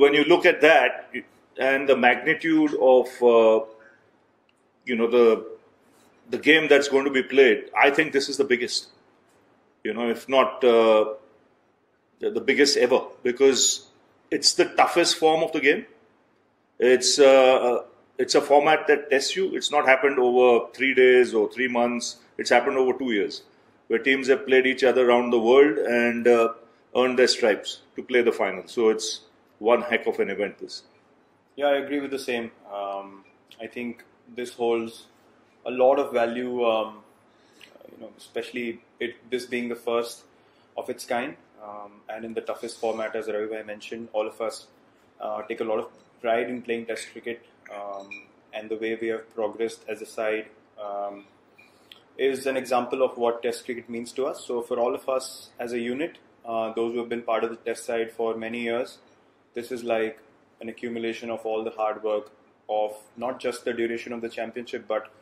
when you look at that and the magnitude of uh, you know the the game that's going to be played, I think this is the biggest. You know, if not uh, the biggest ever, because it's the toughest form of the game. It's uh, it's a format that tests you. It's not happened over three days or three months. It's happened over two years, where teams have played each other around the world and uh, earned their stripes to play the final. So it's one heck of an event. This. Yeah, I agree with the same. Um, I think this holds a lot of value. Um, you know, especially it this being the first of its kind, um, and in the toughest format, as Ravi mentioned, all of us uh, take a lot of pride in playing Test cricket, um, and the way we have progressed as a side um, is an example of what Test cricket means to us. So, for all of us as a unit, uh, those who have been part of the Test side for many years, this is like an accumulation of all the hard work of not just the duration of the championship, but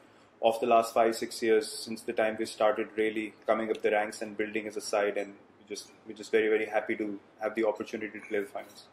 of the last five, six years since the time we started really coming up the ranks and building as a side. And we just, we're just very, very happy to have the opportunity to play the finals.